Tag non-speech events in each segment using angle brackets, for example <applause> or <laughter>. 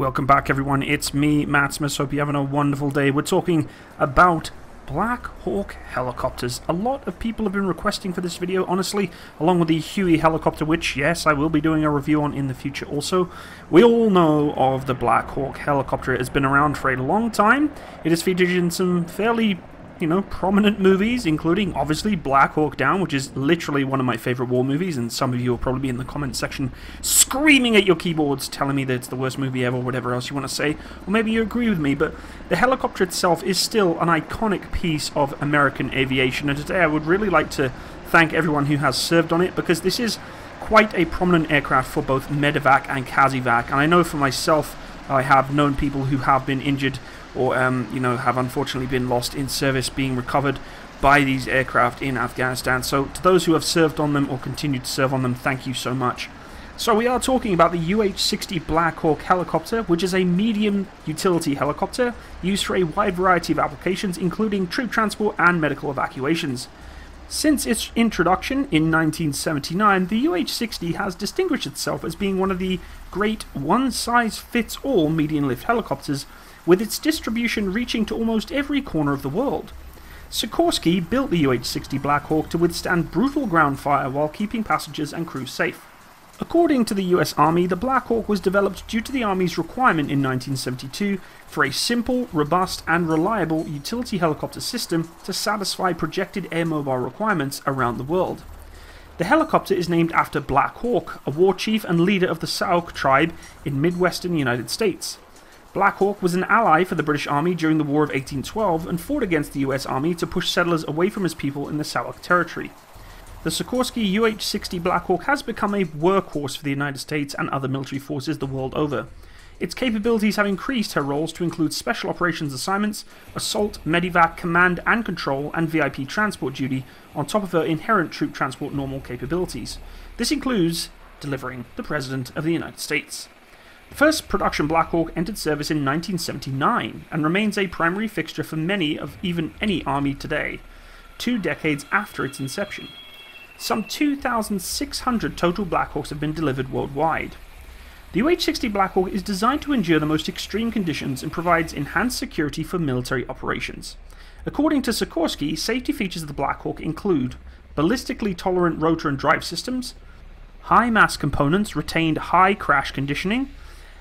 Welcome back, everyone. It's me, Matsimus. Hope you're having a wonderful day. We're talking about Black Hawk helicopters. A lot of people have been requesting for this video, honestly, along with the Huey helicopter, which, yes, I will be doing a review on in the future also. We all know of the Black Hawk helicopter. It has been around for a long time. It is featured in some fairly you know, prominent movies, including obviously Black Hawk Down, which is literally one of my favorite war movies, and some of you will probably be in the comment section screaming at your keyboards, telling me that it's the worst movie ever, whatever else you want to say, or maybe you agree with me, but the helicopter itself is still an iconic piece of American aviation, and today I would really like to thank everyone who has served on it, because this is quite a prominent aircraft for both medevac and CASEVAC, and I know for myself, I have known people who have been injured or um, you know have unfortunately been lost in service being recovered by these aircraft in Afghanistan. So to those who have served on them or continue to serve on them, thank you so much. So we are talking about the UH-60 Black Hawk helicopter, which is a medium utility helicopter used for a wide variety of applications, including troop transport and medical evacuations. Since its introduction in 1979, the UH-60 has distinguished itself as being one of the great one-size-fits-all medium-lift helicopters with its distribution reaching to almost every corner of the world. Sikorsky built the UH-60 Black Hawk to withstand brutal ground fire while keeping passengers and crew safe. According to the US Army, the Black Hawk was developed due to the Army's requirement in 1972 for a simple, robust, and reliable utility helicopter system to satisfy projected air mobile requirements around the world. The helicopter is named after Black Hawk, a war chief and leader of the Sauk tribe in midwestern United States. Black Hawk was an ally for the British Army during the War of 1812 and fought against the US Army to push settlers away from his people in the Sauk territory. The Sikorsky UH-60 Black Hawk has become a workhorse for the United States and other military forces the world over. Its capabilities have increased her roles to include special operations assignments, assault, medevac, command and control, and VIP transport duty, on top of her inherent troop transport normal capabilities. This includes delivering the President of the United States. First production Black Hawk entered service in 1979 and remains a primary fixture for many of even any army today, two decades after its inception. Some 2,600 total Black Hawks have been delivered worldwide. The UH-60 Black Hawk is designed to endure the most extreme conditions and provides enhanced security for military operations. According to Sikorsky, safety features of the Black Hawk include ballistically tolerant rotor and drive systems, high mass components retained high crash conditioning,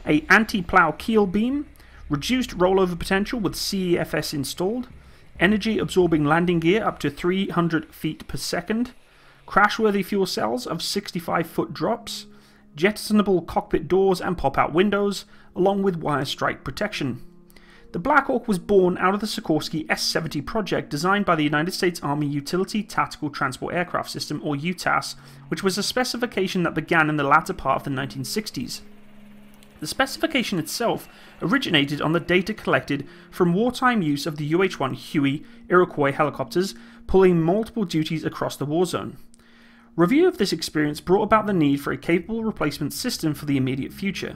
a anti-plow keel beam, reduced rollover potential with CEFS installed, energy absorbing landing gear up to 300 feet per second, crashworthy fuel cells of 65 foot drops, jettisonable cockpit doors and pop-out windows, along with wire strike protection. The Black Hawk was born out of the Sikorsky S-70 project designed by the United States Army Utility Tactical Transport Aircraft System, or UTTAS, which was a specification that began in the latter part of the 1960s. The specification itself originated on the data collected from wartime use of the UH-1 Huey Iroquois helicopters pulling multiple duties across the war zone. Review of this experience brought about the need for a capable replacement system for the immediate future.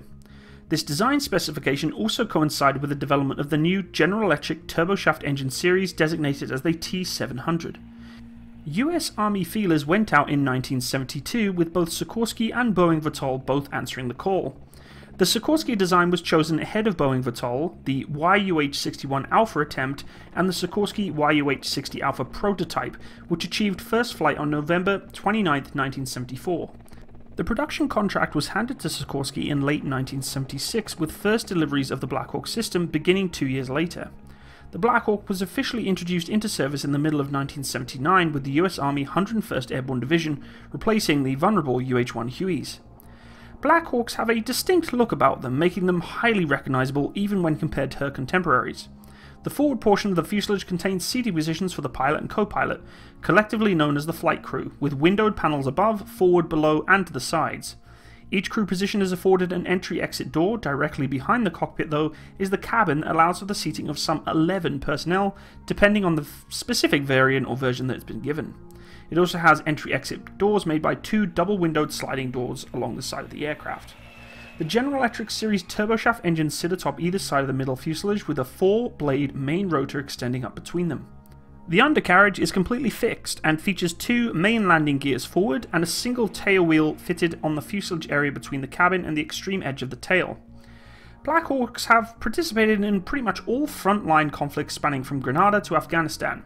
This design specification also coincided with the development of the new General Electric turboshaft engine series designated as the T700. US Army feelers went out in 1972 with both Sikorsky and Boeing Vertol both answering the call. The Sikorsky design was chosen ahead of Boeing Vertol, the YUH-61 Alpha attempt, and the Sikorsky YUH-60 Alpha prototype, which achieved first flight on November 29, 1974. The production contract was handed to Sikorsky in late 1976, with first deliveries of the Black Hawk system beginning two years later. The Black Hawk was officially introduced into service in the middle of 1979 with the US Army 101st Airborne Division replacing the vulnerable UH-1 Hueys. Blackhawks have a distinct look about them, making them highly recognisable even when compared to her contemporaries. The forward portion of the fuselage contains seating positions for the pilot and co-pilot, collectively known as the flight crew, with windowed panels above, forward, below, and to the sides. Each crew position is afforded an entry-exit door. Directly behind the cockpit, though, is the cabin that allows for the seating of some 11 personnel, depending on the specific variant or version that has been given. It also has entry-exit doors made by two double-windowed sliding doors along the side of the aircraft. The General Electric series turboshaft engines sit atop either side of the middle fuselage with a four-blade main rotor extending up between them. The undercarriage is completely fixed and features two main landing gears forward and a single tail wheel fitted on the fuselage area between the cabin and the extreme edge of the tail. Black Hawks have participated in pretty much all frontline conflicts spanning from Grenada to Afghanistan.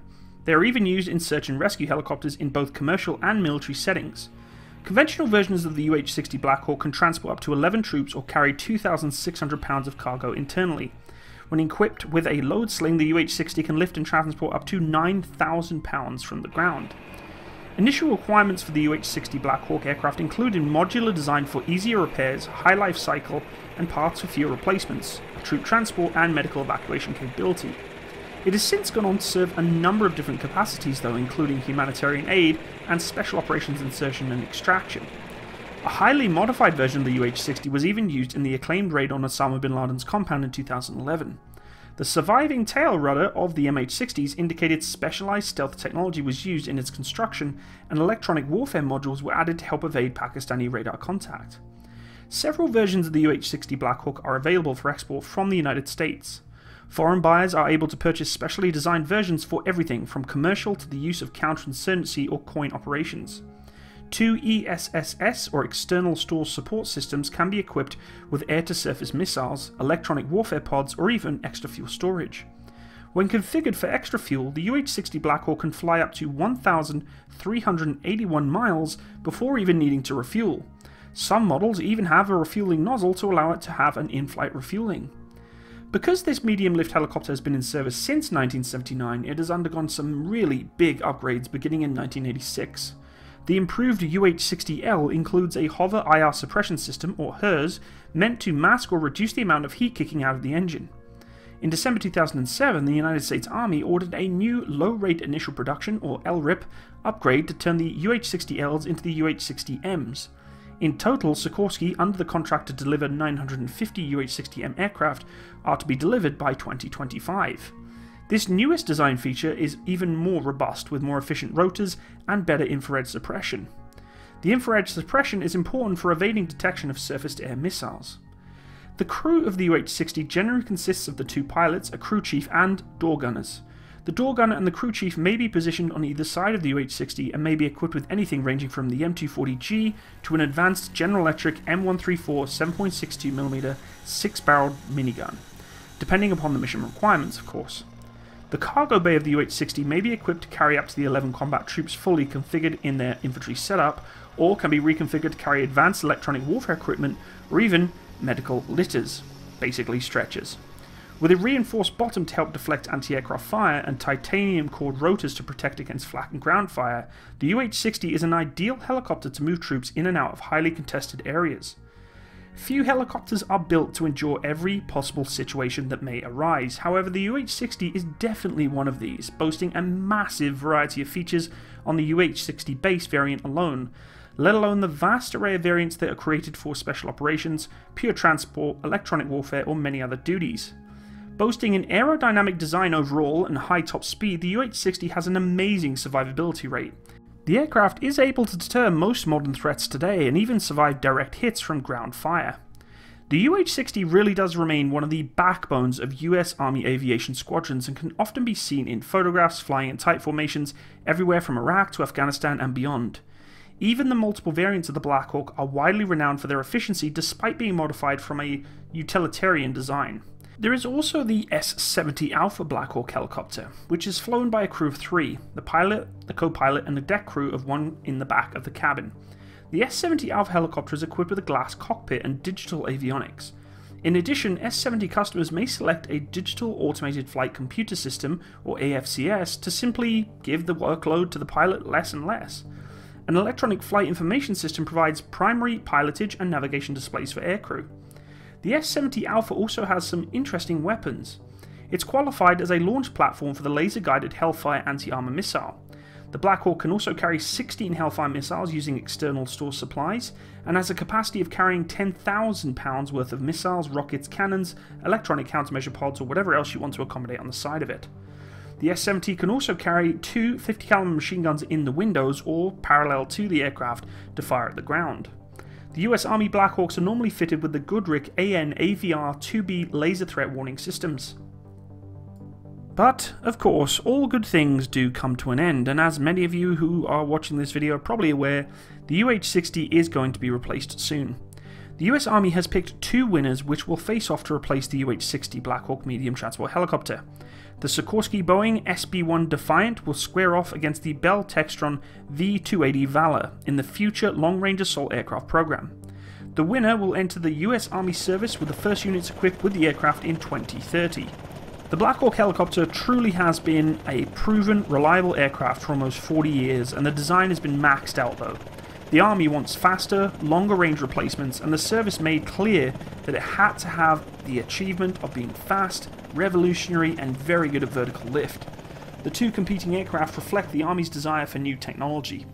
They are even used in search and rescue helicopters in both commercial and military settings. Conventional versions of the UH-60 Black Hawk can transport up to 11 troops or carry 2,600 pounds of cargo internally. When equipped with a load sling, the UH-60 can lift and transport up to 9,000 pounds from the ground. Initial requirements for the UH-60 Black Hawk aircraft included modular design for easier repairs, high life cycle, and parts for fewer replacements, troop transport and medical evacuation capability. It has since gone on to serve a number of different capacities though, including humanitarian aid and special operations insertion and extraction. A highly modified version of the UH-60 was even used in the acclaimed raid on Osama bin Laden's compound in 2011. The surviving tail rudder of the MH-60s indicated specialized stealth technology was used in its construction, and electronic warfare modules were added to help evade Pakistani radar contact. Several versions of the UH-60 Black Hawk are available for export from the United States. Foreign buyers are able to purchase specially designed versions for everything from commercial to the use of counterinsurgency or COIN operations. Two ESSS or external store support systems can be equipped with air to surface missiles, electronic warfare pods, or even extra fuel storage. When configured for extra fuel, the UH 60 Blackhawk can fly up to 1,381 miles before even needing to refuel. Some models even have a refueling nozzle to allow it to have an in flight refueling. Because this medium lift helicopter has been in service since 1979, it has undergone some really big upgrades beginning in 1986. The improved UH-60L includes a hover IR suppression system, or HIRSS, meant to mask or reduce the amount of heat kicking out of the engine. In December 2007, the United States Army ordered a new low-rate initial production, or LRIP, upgrade to turn the UH-60Ls into the UH-60Ms. In total, Sikorsky, under the contract to deliver 950 UH-60M aircraft, are to be delivered by 2025. This newest design feature is even more robust with more efficient rotors and better infrared suppression. The infrared suppression is important for evading detection of surface-to-air missiles. The crew of the UH-60 generally consists of the two pilots, a crew chief and door gunners. The door gunner and the crew chief may be positioned on either side of the UH-60 and may be equipped with anything ranging from the M240G to an advanced General Electric M134 7.62mm 6-barreled minigun, depending upon the mission requirements, of course. The cargo bay of the UH-60 may be equipped to carry up to the 11 combat troops fully configured in their infantry setup, or can be reconfigured to carry advanced electronic warfare equipment, or even medical litters, basically stretchers. With a reinforced bottom to help deflect anti-aircraft fire and titanium cored rotors to protect against flak and ground fire, the UH-60 is an ideal helicopter to move troops in and out of highly contested areas. Few helicopters are built to endure every possible situation that may arise, however the UH-60 is definitely one of these, boasting a massive variety of features on the UH-60 base variant alone, let alone the vast array of variants that are created for special operations, pure transport, electronic warfare, or many other duties. Boasting an aerodynamic design overall and high top speed, the UH-60 has an amazing survivability rate. The aircraft is able to deter most modern threats today and even survive direct hits from ground fire. The UH-60 really does remain one of the backbones of US Army aviation squadrons and can often be seen in photographs flying in tight formations everywhere from Iraq to Afghanistan and beyond. Even the multiple variants of the Black Hawk are widely renowned for their efficiency despite being modified from a utilitarian design. There is also the S-70 Alpha Black Hawk helicopter, which is flown by a crew of three, the pilot, the co-pilot and the deck crew of one in the back of the cabin. The S-70 Alpha helicopter is equipped with a glass cockpit and digital avionics. In addition, S-70 customers may select a Digital Automated Flight Computer System, or AFCS, to simply give the workload to the pilot less and less. An electronic flight information system provides primary pilotage and navigation displays for aircrew. The S-70 Alpha also has some interesting weapons. It's qualified as a launch platform for the laser-guided Hellfire anti-armor missile. The Black Hawk can also carry 16 Hellfire missiles using external store supplies, and has a capacity of carrying 10,000 pounds worth of missiles, rockets, cannons, electronic countermeasure pods, or whatever else you want to accommodate on the side of it. The S-70 can also carry two 50 caliber machine guns in the windows or parallel to the aircraft to fire at the ground. The US Army Blackhawks are normally fitted with the Goodrich AN AVR 2B laser threat warning systems. But, of course, all good things do come to an end, and as many of you who are watching this video are probably aware, the UH-60 is going to be replaced soon. The US Army has picked two winners which will face off to replace the UH-60 Black Hawk medium transport helicopter. The Sikorsky Boeing SB-1 Defiant will square off against the Bell Textron V-280 Valor in the future long-range assault aircraft program. The winner will enter the US Army service with the first units equipped with the aircraft in 2030. The Black Hawk helicopter truly has been a proven, reliable aircraft for almost 40 years, and the design has been maxed out though. The Army wants faster, longer range replacements, and the service made clear that it had to have the achievement of being fast, revolutionary, and very good at vertical lift. The two competing aircraft reflect the Army's desire for new technology.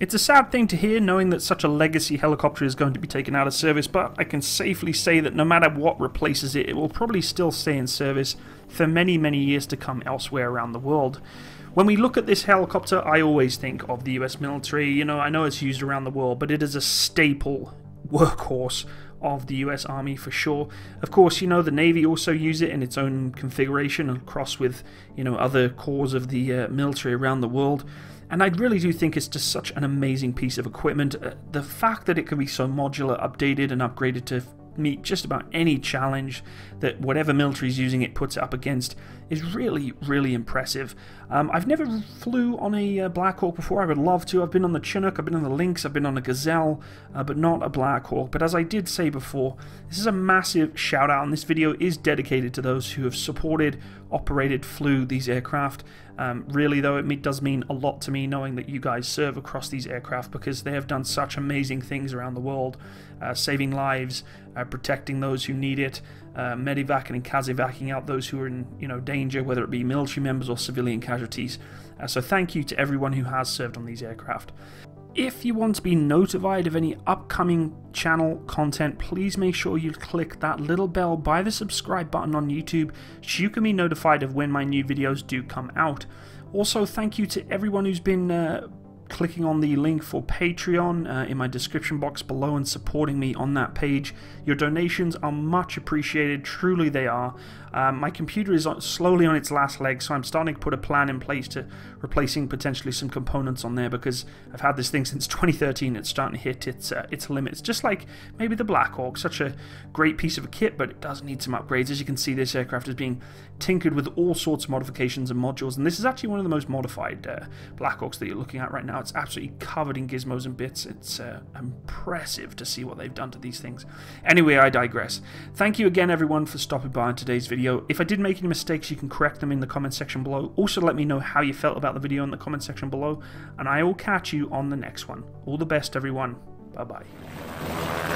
It's a sad thing to hear knowing that such a legacy helicopter is going to be taken out of service, but I can safely say that no matter what replaces it, it will probably still stay in service for many, many years to come elsewhere around the world. When we look at this helicopter, I always think of the US military. You know, I know it's used around the world, but it is a staple workhorse of the US Army for sure. Of course, you know, the Navy also use it in its own configuration across with, you know, other corps of the uh, military around the world. And I really do think it's just such an amazing piece of equipment. Uh, the fact that it can be so modular, updated, and upgraded to meet just about any challenge that whatever military is using it puts it up against is really, really impressive. Um, I've never flew on a uh, Black Hawk before. I would love to. I've been on the Chinook, I've been on the Lynx, I've been on a Gazelle, uh, but not a Black Hawk. But as I did say before, this is a massive shout out, and this video is dedicated to those who have supported, operated, flew these aircraft. Um, really, though, it does mean a lot to me knowing that you guys serve across these aircraft because they have done such amazing things around the world, uh, saving lives, uh, protecting those who need it, uh, medevacing and casevacing out those who are in you know danger, whether it be military members or civilian casualties. Uh, so thank you to everyone who has served on these aircraft. If you want to be notified of any upcoming channel content, please make sure you click that little bell by the subscribe button on YouTube so you can be notified of when my new videos do come out. Also, thank you to everyone who's been uh, clicking on the link for Patreon uh, in my description box below and supporting me on that page. Your donations are much appreciated, truly they are. Um, my computer is slowly on its last leg, so I'm starting to put a plan in place to replacing potentially some components on there because I've had this thing <laughs> since 2013. It's starting to hit its uh, its limits, just like maybe the Blackhawk, such a great piece of a kit, but it does need some upgrades. As you can see, this aircraft is being tinkered with all sorts of modifications and modules, and this is actually one of the most modified uh, Black Hawks that you're looking at right now. It's absolutely covered in gizmos and bits. It's uh, impressive to see what they've done to these things. Anyway, I digress. Thank you again, everyone, for stopping by in today's video video. If I did make any mistakes, you can correct them in the comment section below. Also, let me know how you felt about the video in the comment section below, and I will catch you on the next one. All the best, everyone. Bye-bye.